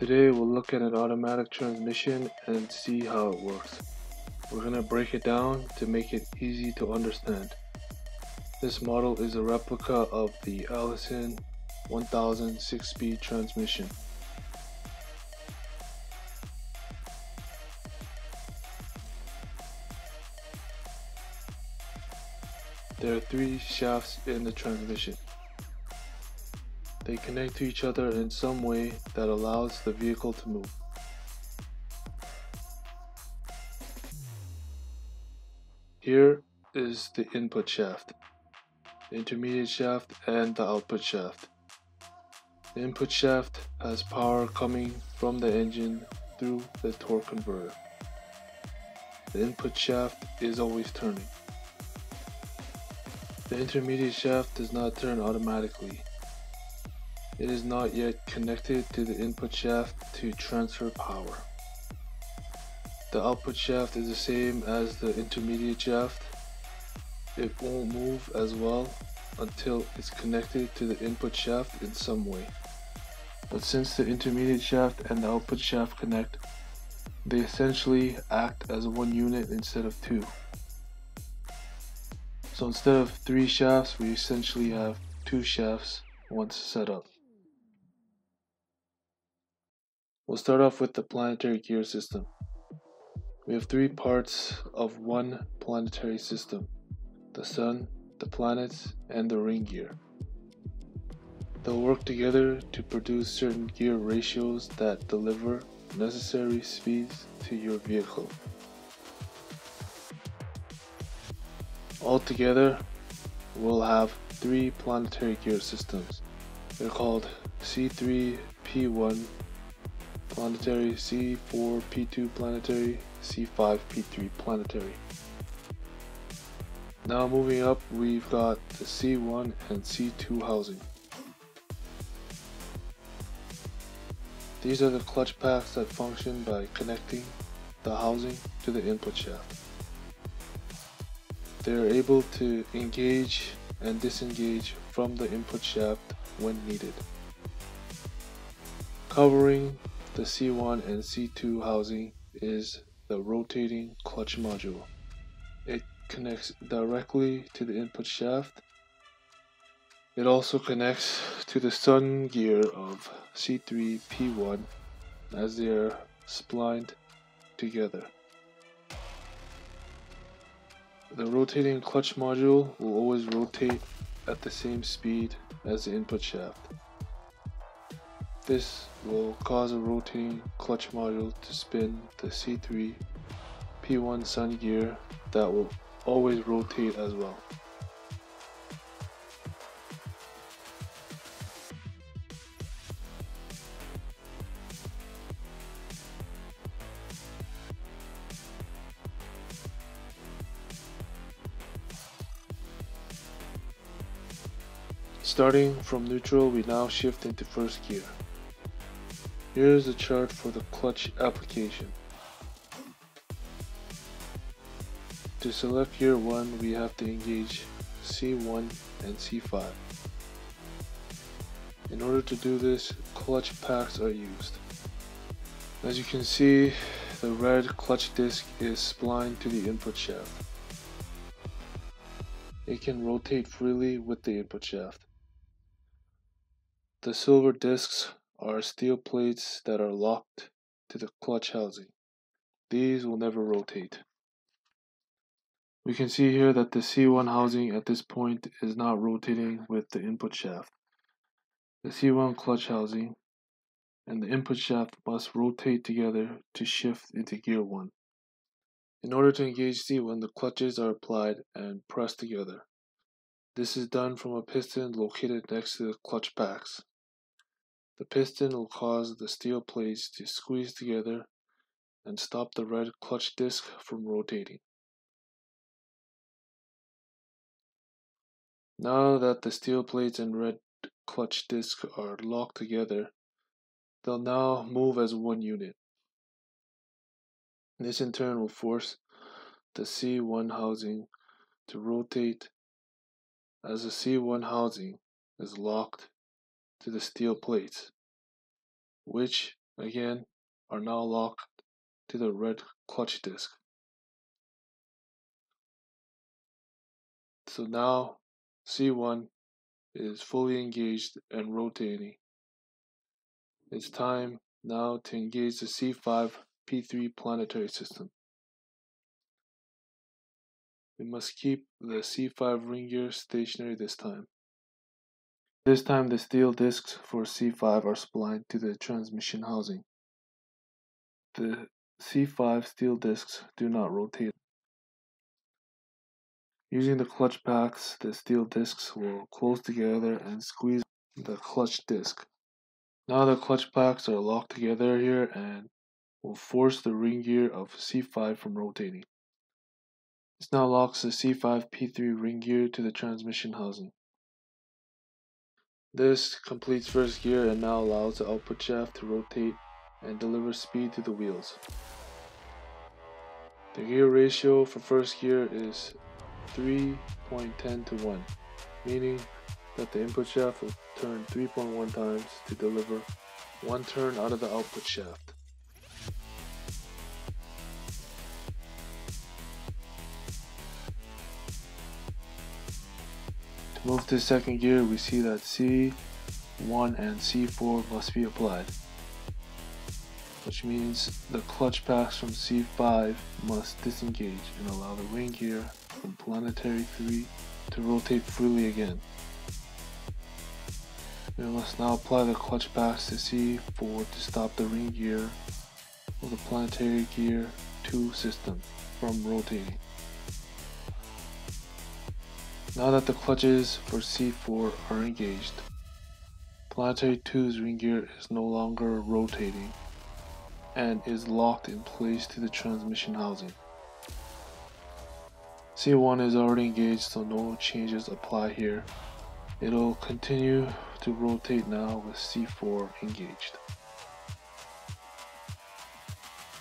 Today we'll look at an automatic transmission and see how it works. We're going to break it down to make it easy to understand. This model is a replica of the Allison 1000 6-speed transmission. There are three shafts in the transmission. They connect to each other in some way that allows the vehicle to move. Here is the input shaft, the intermediate shaft, and the output shaft. The input shaft has power coming from the engine through the torque converter. The input shaft is always turning. The intermediate shaft does not turn automatically it is not yet connected to the input shaft to transfer power. The output shaft is the same as the intermediate shaft. It won't move as well until it's connected to the input shaft in some way. But since the intermediate shaft and the output shaft connect, they essentially act as one unit instead of two. So instead of three shafts, we essentially have two shafts once set up. We'll start off with the planetary gear system. We have three parts of one planetary system the Sun, the planets, and the ring gear. They'll work together to produce certain gear ratios that deliver necessary speeds to your vehicle. Altogether, we'll have three planetary gear systems. They're called C3, P1, planetary, C4, P2 planetary, C5, P3 planetary. Now moving up, we've got the C1 and C2 housing. These are the clutch packs that function by connecting the housing to the input shaft. They are able to engage and disengage from the input shaft when needed. Covering the C1 and C2 housing is the rotating clutch module. It connects directly to the input shaft. It also connects to the sun gear of C3 P1 as they are splined together. The rotating clutch module will always rotate at the same speed as the input shaft. This will cause a rotating clutch module to spin the C3 P1 sun gear that will always rotate as well. Starting from neutral, we now shift into first gear. Here is the chart for the clutch application. To select gear 1, we have to engage C1 and C5. In order to do this, clutch packs are used. As you can see, the red clutch disc is splined to the input shaft. It can rotate freely with the input shaft. The silver discs are steel plates that are locked to the clutch housing. These will never rotate. We can see here that the C1 housing at this point is not rotating with the input shaft. The C1 clutch housing and the input shaft must rotate together to shift into gear 1. In order to engage C1, the clutches are applied and pressed together. This is done from a piston located next to the clutch packs. The piston will cause the steel plates to squeeze together and stop the red clutch disc from rotating. Now that the steel plates and red clutch disc are locked together, they'll now move as one unit. This in turn will force the C1 housing to rotate as the C1 housing is locked to the steel plates, which again are now locked to the red clutch disc. So now C1 is fully engaged and rotating. It's time now to engage the C5 P3 planetary system. We must keep the C5 ring gear stationary this time. This time the steel discs for C5 are splined to the transmission housing. The C5 steel discs do not rotate. Using the clutch packs, the steel discs will close together and squeeze the clutch disc. Now the clutch packs are locked together here and will force the ring gear of C5 from rotating. This now locks the C5 P3 ring gear to the transmission housing. This completes first gear and now allows the output shaft to rotate and deliver speed to the wheels. The gear ratio for first gear is 3.10 to 1, meaning that the input shaft will turn 3.1 times to deliver one turn out of the output shaft. Move to second gear, we see that C1 and C4 must be applied, which means the clutch packs from C5 must disengage and allow the ring gear from planetary 3 to rotate freely again. We must now apply the clutch packs to C4 to stop the ring gear of the planetary gear 2 system from rotating. Now that the clutches for C4 are engaged, Planetary 2's ring gear is no longer rotating and is locked in place to the transmission housing. C1 is already engaged so no changes apply here. It'll continue to rotate now with C4 engaged.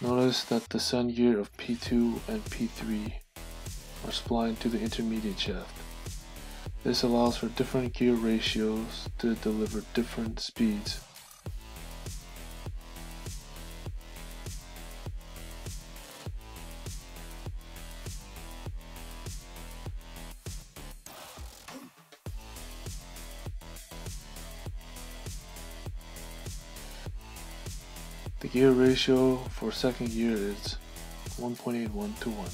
Notice that the sun gear of P2 and P3 are splined to the intermediate shaft. This allows for different gear ratios to deliver different speeds. The gear ratio for second gear is 1.81 to 1.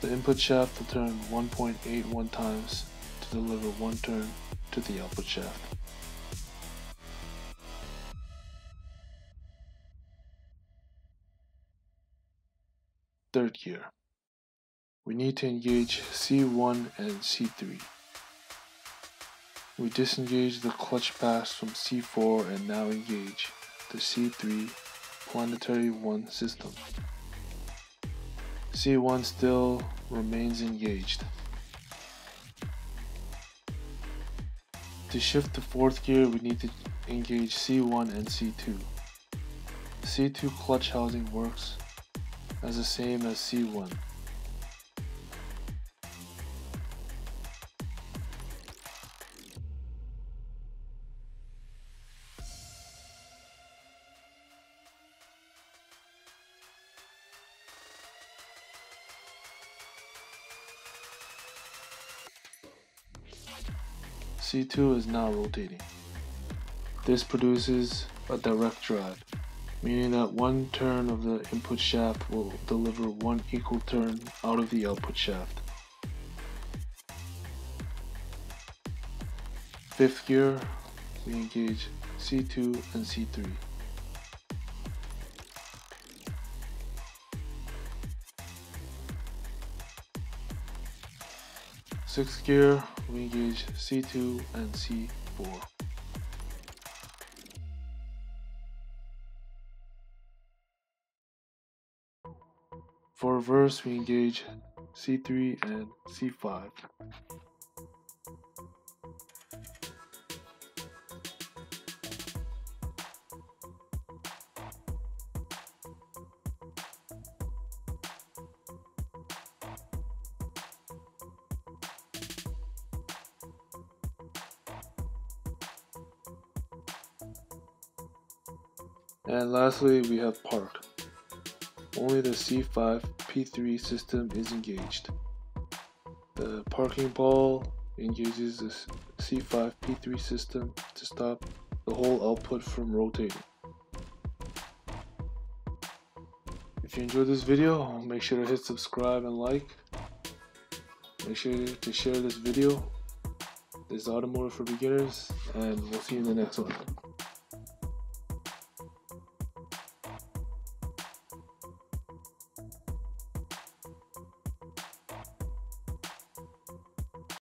The input shaft will turn 1.81 times deliver one turn to the output shaft. Third gear. We need to engage C1 and C3. We disengage the clutch packs from C4 and now engage the C3 planetary 1 system. C1 still remains engaged. To shift to fourth gear, we need to engage C1 and C2. C2 clutch housing works as the same as C1. C2 is now rotating. This produces a direct drive, meaning that one turn of the input shaft will deliver one equal turn out of the output shaft. Fifth gear, we engage C2 and C3. Sixth gear, we engage C2 and C4. For reverse, we engage C3 and C5. And lastly, we have park. Only the C5 P3 system is engaged. The parking pawl engages the C5 P3 system to stop the whole output from rotating. If you enjoyed this video, make sure to hit subscribe and like. Make sure to share this video. This is Automotive for Beginners, and we'll see you in the next one.